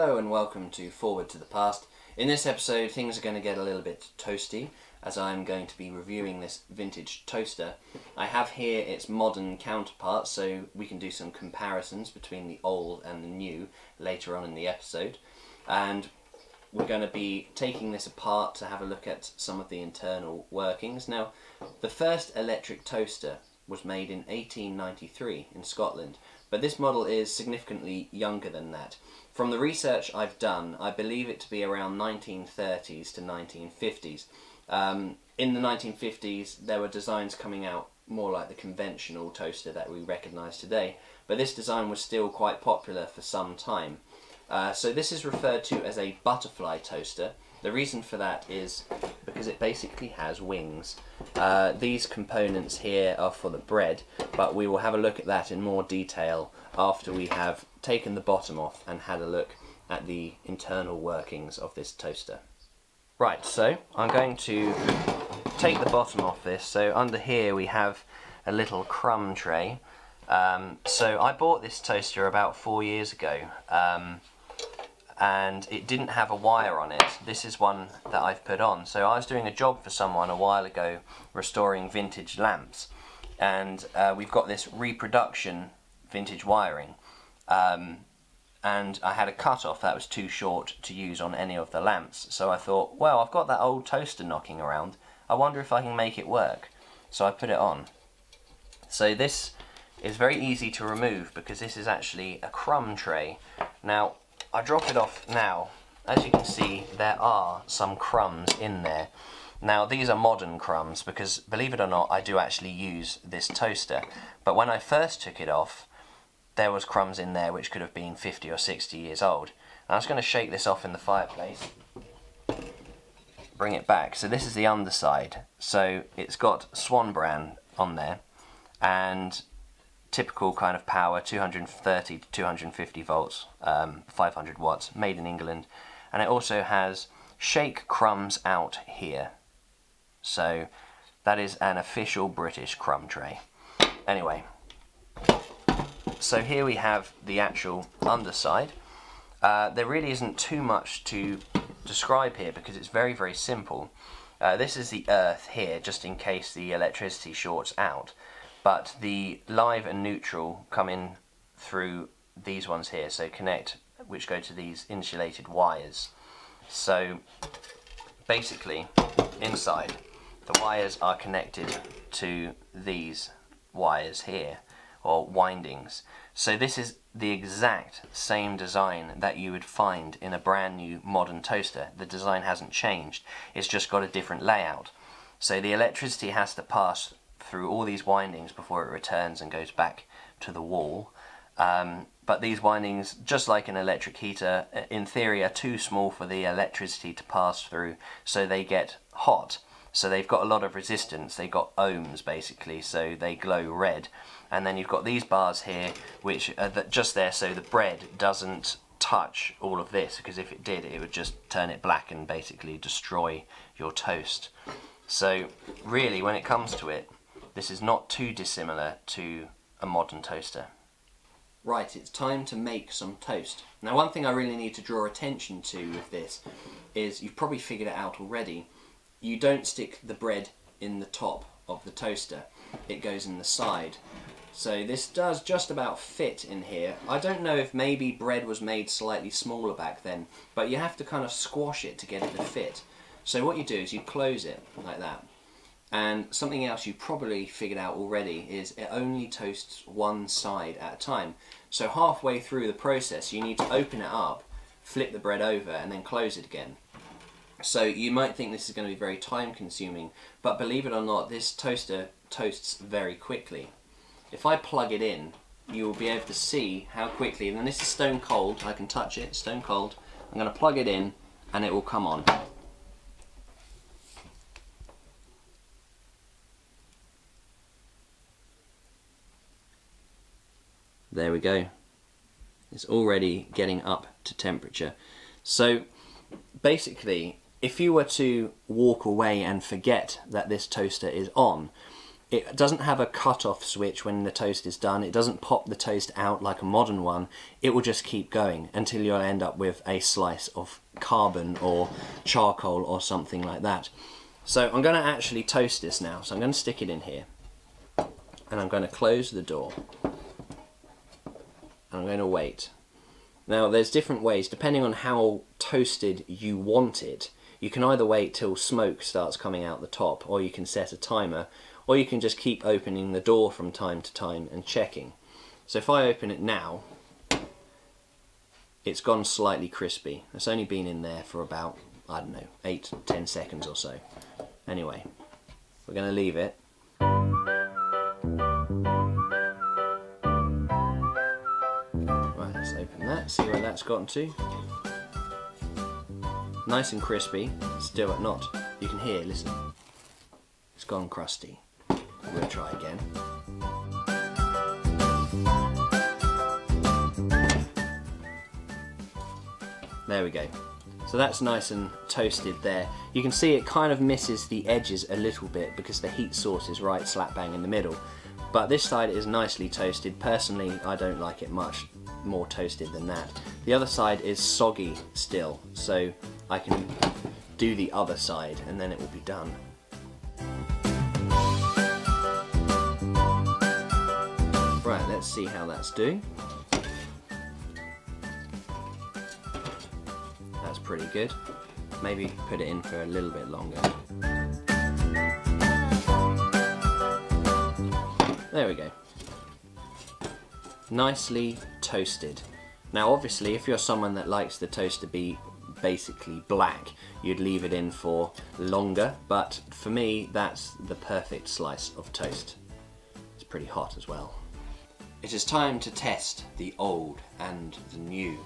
Hello and welcome to Forward to the Past. In this episode things are going to get a little bit toasty as I'm going to be reviewing this vintage toaster. I have here its modern counterpart so we can do some comparisons between the old and the new later on in the episode. And we're going to be taking this apart to have a look at some of the internal workings. Now, the first electric toaster was made in 1893 in Scotland, but this model is significantly younger than that. From the research I've done, I believe it to be around 1930s to 1950s. Um, in the 1950s, there were designs coming out more like the conventional toaster that we recognise today, but this design was still quite popular for some time. Uh, so this is referred to as a butterfly toaster. The reason for that is because it basically has wings. Uh, these components here are for the bread, but we will have a look at that in more detail after we have taken the bottom off and had a look at the internal workings of this toaster. Right, so I'm going to take the bottom off this. So under here we have a little crumb tray. Um, so I bought this toaster about four years ago. Um, and it didn't have a wire on it. This is one that I've put on. So I was doing a job for someone a while ago restoring vintage lamps. And uh, we've got this reproduction vintage wiring. Um, and I had a cut off that was too short to use on any of the lamps. So I thought well I've got that old toaster knocking around. I wonder if I can make it work. So I put it on. So this is very easy to remove because this is actually a crumb tray. Now I drop it off now. As you can see, there are some crumbs in there. Now, these are modern crumbs because, believe it or not, I do actually use this toaster. But when I first took it off, there was crumbs in there which could have been 50 or 60 years old. And I was going to shake this off in the fireplace. Bring it back. So this is the underside. So it's got Swan brand on there. And typical kind of power, 230 to 250 volts, um, 500 watts, made in England. And it also has shake crumbs out here. So that is an official British crumb tray. Anyway, so here we have the actual underside. Uh, there really isn't too much to describe here because it's very, very simple. Uh, this is the earth here, just in case the electricity shorts out but the live and neutral come in through these ones here, so connect, which go to these insulated wires. So basically, inside, the wires are connected to these wires here, or windings. So this is the exact same design that you would find in a brand new modern toaster. The design hasn't changed, it's just got a different layout. So the electricity has to pass through all these windings before it returns and goes back to the wall. Um, but these windings, just like an electric heater, in theory are too small for the electricity to pass through, so they get hot. So they've got a lot of resistance, they've got ohms basically, so they glow red. And then you've got these bars here, which are just there so the bread doesn't touch all of this, because if it did, it would just turn it black and basically destroy your toast. So really, when it comes to it, this is not too dissimilar to a modern toaster. Right, it's time to make some toast. Now one thing I really need to draw attention to with this is, you've probably figured it out already, you don't stick the bread in the top of the toaster, it goes in the side. So this does just about fit in here. I don't know if maybe bread was made slightly smaller back then, but you have to kind of squash it to get it to fit. So what you do is you close it like that. And something else you probably figured out already is it only toasts one side at a time. So halfway through the process you need to open it up, flip the bread over and then close it again. So you might think this is going to be very time consuming, but believe it or not, this toaster toasts very quickly. If I plug it in, you will be able to see how quickly, and this is stone cold, I can touch it, stone cold. I'm going to plug it in and it will come on. There we go. It's already getting up to temperature. So basically, if you were to walk away and forget that this toaster is on, It doesn't have a cut-off switch when the toast is done. It doesn't pop the toast out like a modern one. It will just keep going until you'll end up with a slice of carbon or charcoal or something like that. So I'm going to actually toast this now. So I'm going to stick it in here. And I'm going to close the door. I'm going to wait. Now there's different ways, depending on how toasted you want it. You can either wait till smoke starts coming out the top, or you can set a timer, or you can just keep opening the door from time to time and checking. So if I open it now, it's gone slightly crispy. It's only been in there for about, I don't know, 8, 10 seconds or so. Anyway, we're going to leave it. That's gotten to. Nice and crispy, still not, you can hear, listen. It's gone crusty. We'll try again. There we go. So that's nice and toasted there. You can see it kind of misses the edges a little bit because the heat source is right slap bang in the middle. But this side is nicely toasted. Personally, I don't like it much more toasted than that. The other side is soggy still, so I can do the other side and then it will be done. Right, let's see how that's doing. That's pretty good. Maybe put it in for a little bit longer. There we go. Nicely toasted. Now obviously if you're someone that likes the toast to be basically black, you'd leave it in for longer, but for me that's the perfect slice of toast. It's pretty hot as well. It is time to test the old and the new.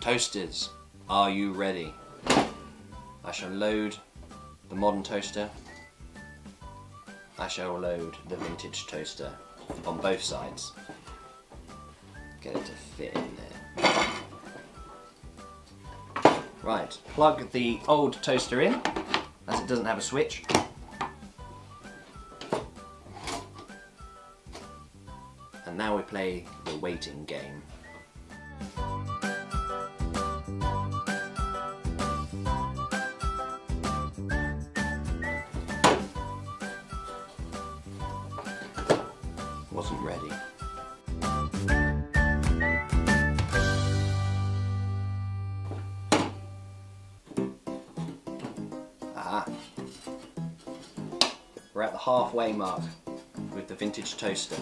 Toasters, are you ready? I shall load the modern toaster. I shall load the vintage toaster on both sides. Get it to fit in there. Right, plug the old toaster in, as it doesn't have a switch. And now we play the waiting game. Aha. We're at the halfway mark with the vintage toaster.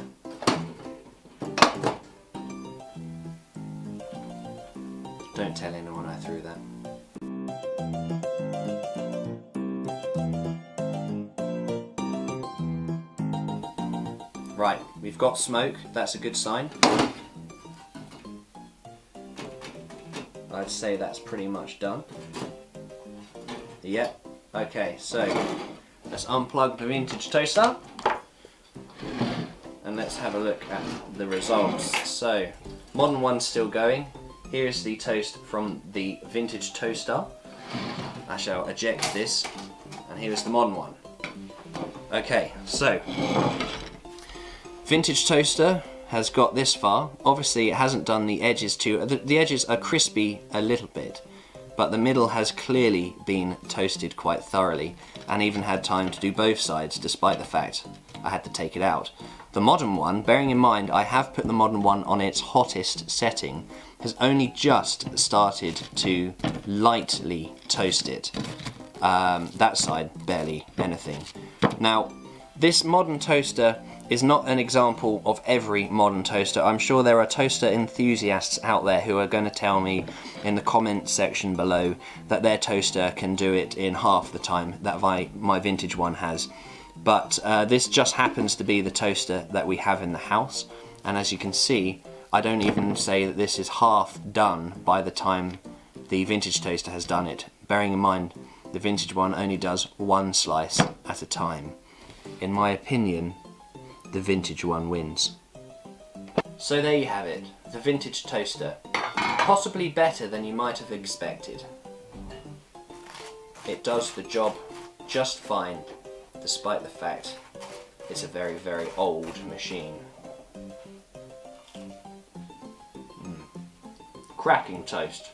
Don't tell anyone I threw that. Right, we've got smoke, that's a good sign. I'd say that's pretty much done. Yep, okay, so let's unplug the vintage toaster and let's have a look at the results. So, modern one's still going. Here's the toast from the vintage toaster. I shall eject this and here is the modern one. Okay, so vintage toaster has got this far. Obviously it hasn't done the edges too. The, the edges are crispy a little bit, but the middle has clearly been toasted quite thoroughly and even had time to do both sides despite the fact I had to take it out. The modern one, bearing in mind I have put the modern one on its hottest setting, has only just started to lightly toast it. Um, that side, barely anything. Now, this modern toaster is not an example of every modern toaster. I'm sure there are toaster enthusiasts out there who are going to tell me in the comments section below that their toaster can do it in half the time that my, my vintage one has. But uh, this just happens to be the toaster that we have in the house. And as you can see, I don't even say that this is half done by the time the vintage toaster has done it. Bearing in mind, the vintage one only does one slice at a time. In my opinion, the vintage one wins. So there you have it, the vintage toaster. Possibly better than you might have expected. It does the job just fine, despite the fact it's a very, very old machine. Mm. Cracking toast.